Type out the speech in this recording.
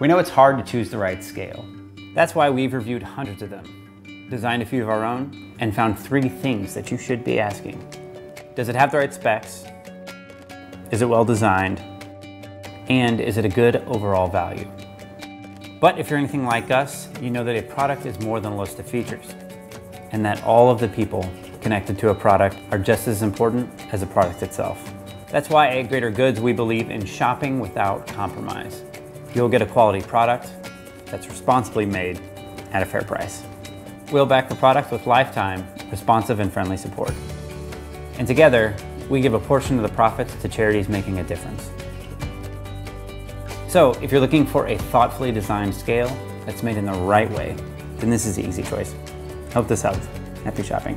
We know it's hard to choose the right scale. That's why we've reviewed hundreds of them, designed a few of our own, and found three things that you should be asking. Does it have the right specs? Is it well designed? And is it a good overall value? But if you're anything like us, you know that a product is more than a list of features, and that all of the people connected to a product are just as important as the product itself. That's why at Greater Goods we believe in shopping without compromise. You'll get a quality product that's responsibly made at a fair price. We'll back the product with lifetime, responsive and friendly support. And together, we give a portion of the profits to charities making a difference. So if you're looking for a thoughtfully designed scale that's made in the right way, then this is the easy choice. Hope this helps. Happy shopping.